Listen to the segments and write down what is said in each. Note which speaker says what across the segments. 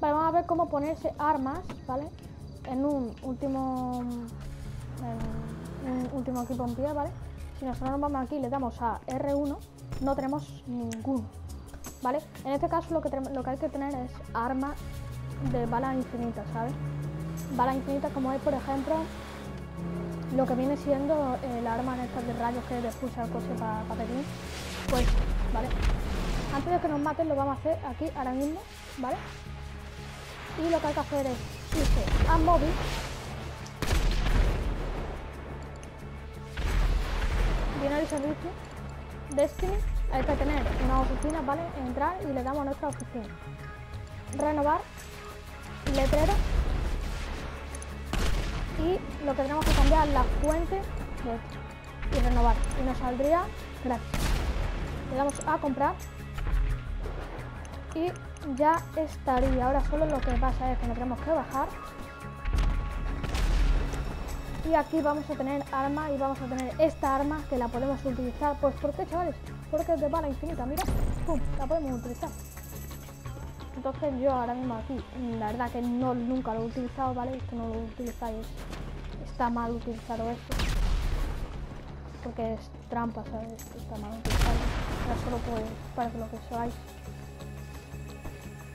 Speaker 1: Vale, vamos a ver cómo ponerse armas, ¿vale? En un último... Último equipo en pie, ¿vale? Si nosotros nos vamos aquí y le damos a R1, no tenemos ninguno, ¿vale? En este caso lo que, lo que hay que tener es armas de bala infinita, ¿sabes? Bala infinita como es, por ejemplo, lo que viene siendo el arma en estas de rayos que expulsa el coche para pa pues, ¿vale? Antes de que nos maten lo vamos a hacer aquí ahora mismo, ¿vale? Y lo que hay que hacer es irse a móvil. Viene el servicio. Destiny. Hay que tener una oficina, ¿vale? Entrar y le damos a nuestra oficina. Renovar. Letrero. Y lo que tenemos que cambiar la fuente y renovar. Y nos saldría gratis. Le damos a comprar. Y ya estaría. Ahora solo lo que pasa es que nos tenemos que bajar. Y aquí vamos a tener arma y vamos a tener esta arma que la podemos utilizar. Pues ¿por qué, chavales? Porque es de bala infinita, mira. ¡Pum! La podemos utilizar. Entonces yo ahora mismo aquí, la verdad que no nunca lo he utilizado, ¿vale? Esto no lo utilizáis. Está mal utilizado esto. Porque es trampa, ¿sabes? Está mal utilizado. Ya solo pues para que lo que seáis.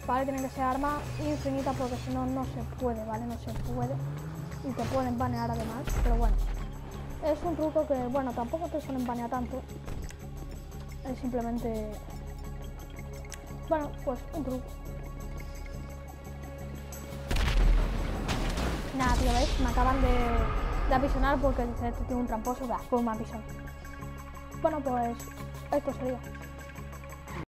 Speaker 1: Vale, tiene que ser arma infinita porque si no, no se puede, ¿vale? No se puede. Y te pueden banear además, pero bueno. Es un truco que, bueno, tampoco te suelen banear tanto. Es simplemente... Bueno, pues un truco. Nada, tío, ¿veis? Me acaban de, de apisonar porque este tiene un tramposo. Bah, pues me apisan. Bueno, pues esto sería.